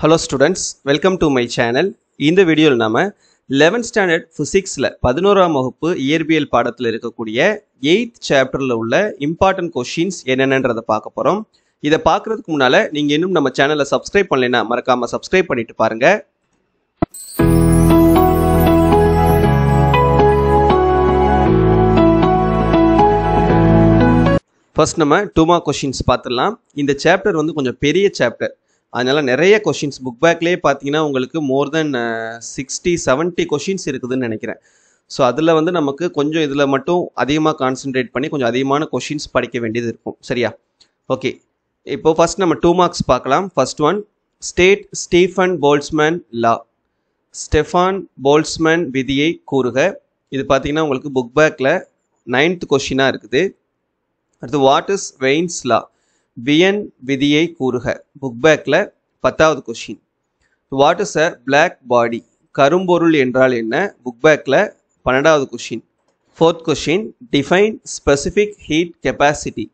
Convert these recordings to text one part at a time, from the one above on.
Hello students welcome to my channel இந்த வீடியோவில் நாம 11th ஸ்டாண்டர்ட் ஃபிசிக்ஸில் பதினோராம் வகுப்பு இயற்பியல் பாடத்தில் இருக்கக்கூடிய எயித் சாப்டரில் உள்ள இம்பார்ட்டன்ட் கொஷின்ஸ் என்னென்னன்றதை பார்க்க போகிறோம் இதை பார்க்குறதுக்கு முன்னால் நீங்கள் இன்னும் நம்ம சேனலை சப்ஸ்கிரைப் பண்ணலைன்னா மறக்காமல் சப்ஸ்கிரைப் பண்ணிட்டு பாருங்கள் ஃபர்ஸ்ட் நம்ம டூமா கொஷின்ஸ் பார்த்துடலாம். இந்த சாப்டர் வந்து கொஞ்சம் பெரிய சாப்டர் அதனால நிறைய கொஷின்ஸ் புக் பேக்லேயே பார்த்தீங்கன்னா உங்களுக்கு more than sixty seventy questions இருக்குதுன்னு நினைக்கிறேன். ஸோ அதில் வந்து நமக்கு கொஞ்சம் இதில் மட்டும் அதிகமாக கான்சென்ட்ரேட் பண்ணி கொஞ்சம் அதிகமான கொஷின்ஸ் படிக்க வேண்டியது இருக்கும். சரியா? ஓகே இப்போ ஃபர்ஸ்ட் நம்ம டூ மார்க்ஸ் பார்க்கலாம். First one state Stefan Boltzmann law Stefan Boltzmann விதியை கூறுக. இது பார்த்தீங்கன்னா உங்களுக்கு புக் பேக்கில் நைன்த் கொஷினாக இருக்குது. அடுத்து வாட் இஸ் வெயின்ஸ் லா வியன் விதியை கூறுக. புக் பேக்கில் பத்தாவது question what is a black body கரும்பொருள் என்றால் என்ன? புக் பேக்கில் பன்னெண்டாவது question fourth question define specific heat capacity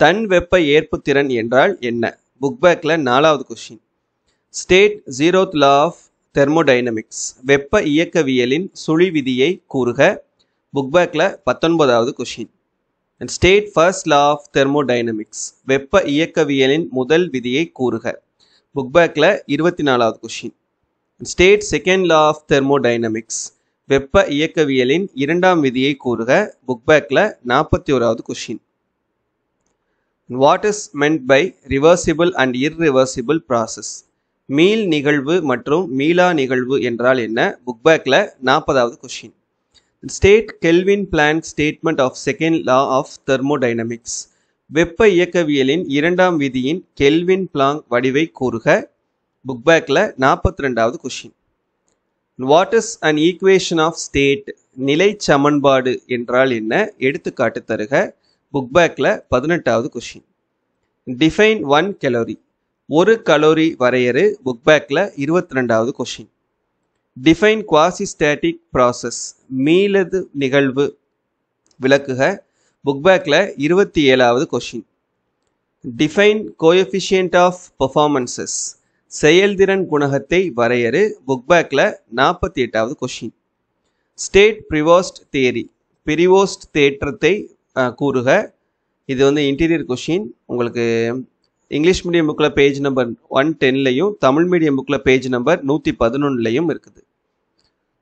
தன் வெப்ப ஏற்புத்திறன் என்றால் என்ன? புக் பேக்கில் நாலாவது question state zeroth law of thermodynamics வெப்ப இயக்கவியலின் சுழி விதியை கூறுக. புக் பேக்கில் பத்தொன்பதாவது question and state first law of thermodynamics வெப்ப இயக்கவியலின் முதல் விதியை கூறுக. புக் பேக்கில் இருபத்தி நாலாவது question state second law of thermodynamics வெப்ப இயக்கவியலின் இரண்டாம் விதியை கூறுக. புக் பேக்கில் நாற்பத்தி ஓராவது question what is meant by reversible and irreversible process மீள் நிகழ்வு மற்றும் மீளா நிகழ்வு என்றால் என்ன? புக் பேக்கில் நாற்பதாவது question state Kelvin Planck statement of second law of thermodynamics வெப்ப இயக்கவியலின் இரண்டாம் விதியின் கெல்வின் பிளாங்க் வடிவை கூறுக. புக் பேக்கில் நாற்பத்தி ரெண்டாவது question what is an equation of state நிலை சமன்பாடு என்றால் என்ன? எடுத்துக்காட்டு தருக. புக் பேக்கில் பதினெட்டாவது கொஷின் டிஃபைன் ஒன் கலோரி ஒரு கலோரி வரையறு. புக் பேக்கில் இருபத்தி ரெண்டாவது question define quasi static process மீளது நிகழ்வு. விளக்குக. புக் பேக்கில் இருபத்தி ஏழாவது question define coefficient of performances செயல்திறன் குணகத்தை வரையறு. புக் பேக்கில் நாற்பத்தி எட்டாவது question state Prevost theory Prevost தேற்றத்தை கூறுக. இது வந்து இன்டீரியர் கொஷின் உங்களுக்கு இங்கிலீஷ் மீடியம் புக்கில் பேஜ் நம்பர் ஒன் டென்லையும் தமிழ் மீடியம் புக்கில் பேஜ் நம்பர் நூற்றி பதினொன்றுலையும் இருக்குது.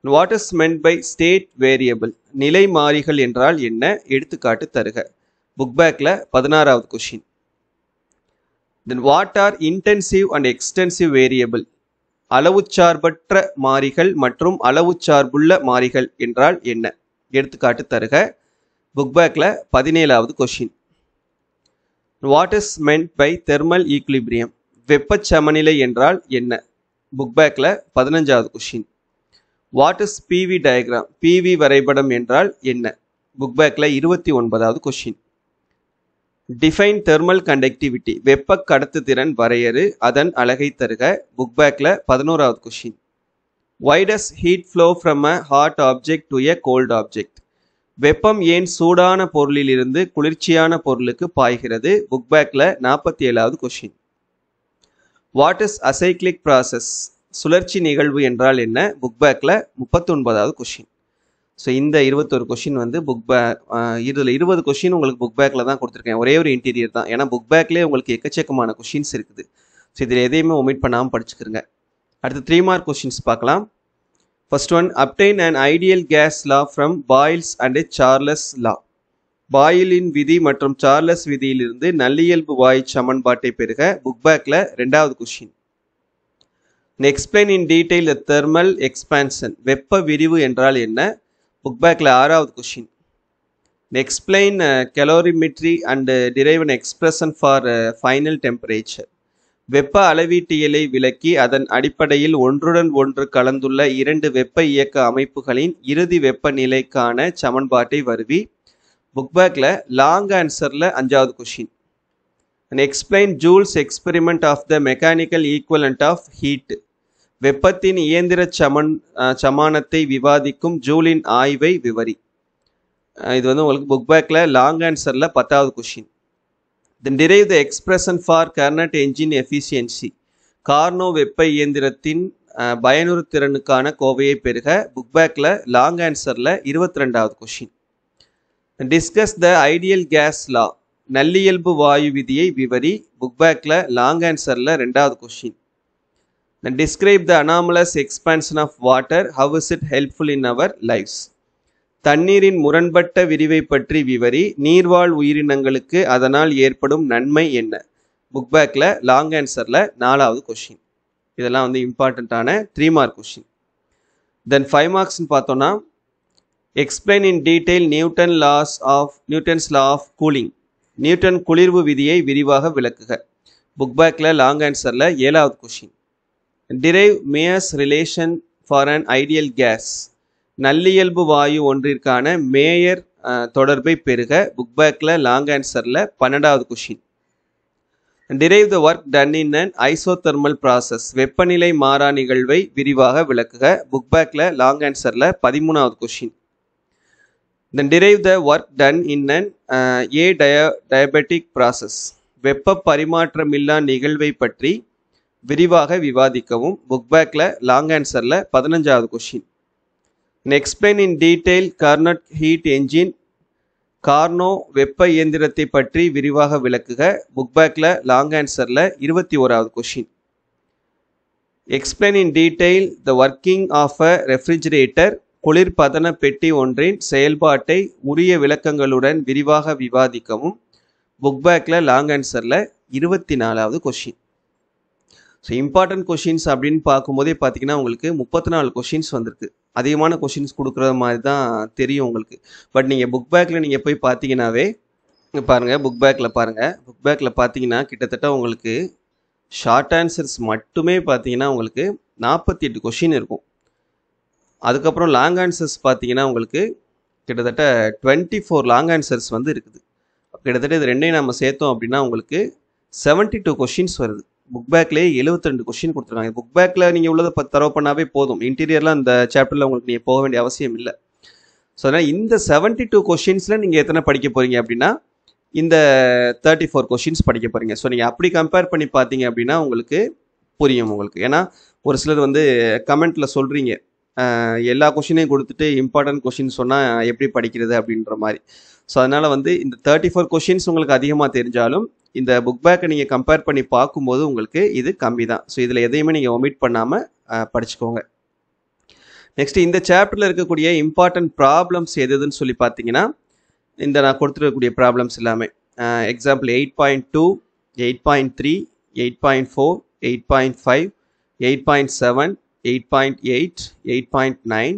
What is meant by state variable நிலை மாறிகள் என்றால் என்ன? எடுத்துக்காட்டு தருக. புக் பேக்கில் பதினாறாவது question then what are intensive and extensive variable அளவுச்சார்பற்ற மாறிகள் மற்றும் அளவுச்சார்புள்ள மாறிகள் என்றால் என்ன? எடுத்துக்காட்டு தருக. புக் பேக்கில் பதினேழாவது question what is meant by thermal equilibrium வெப்ப சமநிலை என்றால் என்ன? புக் பேக்கில் பதினஞ்சாவது question what is PV diagram PV வரைபடம் என்றால் என்ன? புக் பேக்கில் இருபத்தி ஒன்பதாவது கொஷின் டிஃபைன் தெர்மல் கண்டக்டிவிட்டி வெப்ப கடத்துத்திறன் வரையறு அதன் அழகை தருக. புக் பேக்கில் பதினோராவது question why does heat flow from a hot object to a cold object வெப்பம் ஏன் சூடான பொருளிலிருந்து குளிர்ச்சியான பொருளுக்கு பாய்கிறது? புக் பேக்கில் நாற்பத்தி ஏழாவது question what is a cyclic process சுழற்சி நிகழ்வு என்றால் என்ன? புக் பேக்கில் முப்பத்தொன்பதாவது கொஷின் ஸோ இந்த இருபத்தொரு கொஷின் வந்து புக் பே இதில் இருபது கொஷின் உங்களுக்கு புக் பேக்கில் தான் கொடுத்துருக்கேன். ஒரே ஒரு இன்டீரியர் தான். ஏன்னா புக் பேக்லேயே உங்களுக்கு எக்கச்சக்கமான கொஷின்ஸ் இருக்குது. ஸோ இதில் எதையுமே ஒமிட் பண்ணாமல் படிச்சுக்கிறங்க அடுத்து த்ரீ மார்க் கொஷின்ஸ் பார்க்கலாம். First one obtain and ideal gas law from Boyle's and Charles law பாயிலின் விதி மற்றும் சார்லஸ் விதியிலிருந்து நல்லியல்பு வாய் சமன்பாட்டை பெறுக. புக் பேக்கில் ரெண்டாவது question explain in detail the thermal expansion வெப்ப விரிவு என்றால் என்ன? புக் பேக்கில் ஆறாவது question explain calorimetry and derive an expression for final temperature வெப்ப அளவீட்டியலை விளக்கி அதன் அடிப்படையில் ஒன்றுடன் ஒன்று கலந்துள்ள இரண்டு வெப்ப இயக்க அமைப்புகளின் இறுதி வெப்பநிலைக்கான சமன்பாட்டை வருவி. புக் பேக்கில் லாங் ஆன்சரில் அஞ்சாவது question explain Joule's experiment of the mechanical equivalent of heat வெப்பத்தின் இயந்திர சமன் சமானத்தை விவாதிக்கும் ஜூலின் ஆய்வை விவரி. இது வந்து உங்களுக்கு புக் பேக்கில் லாங் ஆன்சரில் பத்தாவது question then derive the expression for Carnot engine efficiency Carnot வெப்ப இயந்திரத்தின் பயனுறு திறனுக்கான கோவையை பெருக புக் பேக்கில் லாங் ஆன்சரில் இருபத்தி ரெண்டாவது question discuss the ideal gas law நல்லியல்பு வாயு விதியை விவரி புக் பேக்கில் லாங் ஆன்சரில் ரெண்டாவது question describe the anomalous expansion of water how is it helpful in our life's தண்ணீரின் முரண்பட்ட விரிவை பற்றி விவரி நீர்வாழ் உயிரினங்களுக்கு அதனால் ஏற்படும் நன்மை என்ன? புக் பேக்கில் லாங் ஆன்சரில் நாலாவது கொஷின் இதெல்லாம் வந்து இம்பார்ட்டண்ட்டான three mark question then five மார்க்ஸ்னு பார்த்தோன்னா explain in detail Newton laws of Newton's law of cooling Newton குளிர்வு விதியை விரிவாக விளக்குக. புக் பேக்கில் லாங் ஆன்சரில் ஏழாவது question derive Meyer's relation for an ideal gas நல்லியல்பு வாயு ஒன்றிற்கான மேயர் தொடர்பை பெறுக. புக் பேக்கில் லாங் ஆன்சரில் பன்னெண்டாவது question derive the work done in an isothermal process வெப்பநிலை மாறா நிகழ்வை விரிவாக விளக்குக. புக் பேக்கில் லாங் ஆன்சரில் பதிமூணாவது question then derive the work done in an a dia adiabatic process வெப்ப பரிமாற்றமில்லா நிகழ்வை பற்றி விரிவாக விவாதிக்கவும். புக் பேக்கில் லாங் ஆன்சரில் பதினஞ்சாவது question explain in detail Carnot heat engine Carnot வெப்ப இயந்திரத்தை பற்றி விரிவாக விளக்குக. புக் பேக்கில் லாங் ஆன்சரில் இருபத்தி ஓராவது question explain in detail the working of a refrigerator குளிர்பதன பெட்டி ஒன்றின் செயல்பாட்டை உரிய விளக்கங்களுடன் விரிவாக விவாதிக்கவும். புக் பேக்கில் லாங் ஆன்சரில் இருபத்தி நாலாவது கொஷின் ஸோ இம்பார்ட்டன்ட் கொஷின்ஸ் அப்படின்னு பார்க்கும்போதே பார்த்தீங்கன்னா உங்களுக்கு முப்பத்தி நாலு கொஷின்ஸ் வந்திருக்கு. அதிகமான கொஷின்ஸ் கொடுக்குற மாதிரி தான் தெரியும் உங்களுக்கு. பட் நீங்கள் புக் பேக்கில் நீங்கள் போய் பார்த்தீங்கன்னாவே பாருங்கள் புக் பேக்கில் பாருங்கள் புக் பேக்கில் பார்த்தீங்கன்னா கிட்டத்தட்ட உங்களுக்கு ஷார்ட் ஆன்சர்ஸ் மட்டுமே பார்த்தீங்கன்னா உங்களுக்கு நாற்பத்தி எட்டு கொஷின் இருக்கும். அதுக்கப்புறம் லாங் ஆன்சர்ஸ் பார்த்தீங்கன்னா உங்களுக்கு கிட்டத்தட்ட டுவெண்ட்டி ஃபோர் லாங் ஆன்சர்ஸ் வந்து இருக்குது. கிட்டத்தட்ட இது ரெண்டையும் நம்ம சேர்த்தோம் அப்படின்னா உங்களுக்கு செவன்ட்டி டூ கொஷின்ஸ் வருது. புக் பேக்லேயே எழுபத்தி ரெண்டு கொஷின் கொடுத்துருக்காங்க. புக் பேக்கில் நீங்கள் உள்ளதை இப்போ தரவு பண்ணாவே போதும். இன்டீரியர்லாம் அந்த சாப்டரில் உங்களுக்கு நீங்கள் போக வேண்டிய அவசியம் இல்லை. ஸோ அதனால் இந்த செவன்ட்டி டூ கொஷின்ஸில் நீங்கள் எத்தனை படிக்க போகிறீங்க அப்படின்னா இந்த தேர்ட்டி ஃபோர் கொஷின்ஸ் படிக்க போகிறீங்க ஸோ நீங்கள் அப்படி கம்பேர் பண்ணி பார்த்தீங்க அப்படின்னா உங்களுக்கு புரியும் உங்களுக்கு. ஏன்னா ஒரு சிலர் வந்து கமெண்ட்டில் சொல்கிறீங்க எல்லா கொஷினையும் கொடுத்துட்டு இம்பார்ட்டன்ட் கொஷின் சொன்னால் எப்படி படிக்கிறது அப்படின்ற மாதிரி. ஸோ அதனால் வந்து இந்த தேர்ட்டி ஃபோர் கொஷின்ஸ் உங்களுக்கு அதிகமாக தெரிஞ்சாலும் இந்த புக் பேக்கை நீங்கள் கம்பேர் பண்ணி பார்க்கும்போது உங்களுக்கு இது கம்மி தான் ஸோ இதில் எதையுமே நீங்கள் ஒமிட் பண்ணாமல் படிச்சுக்கோங்க. நெக்ஸ்ட் இந்த சாப்டரில் இருக்கக்கூடிய இம்பார்ட்டன்ட் ப்ராப்ளம்ஸ் எதுன்னு சொல்லி பார்த்தீங்கன்னா இந்த நான் கொடுத்துருக்கக்கூடிய ப்ராப்ளம்ஸ் எல்லாமே. Example eight point two eight point three eight point four eight point five eight point seven eight point eight eight point nine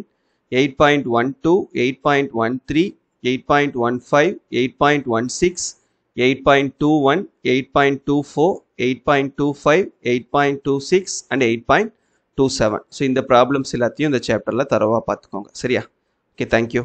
eight point one two eight point one three eight point one five eight point one six eight point two one eight point two four eight point two five eight point two six and eight point two seven so இந்த problems எல்லாத்தையும் இந்த சாப்டரில் தரவாக பார்த்துக்கோங்க. சரியா? Okay thank you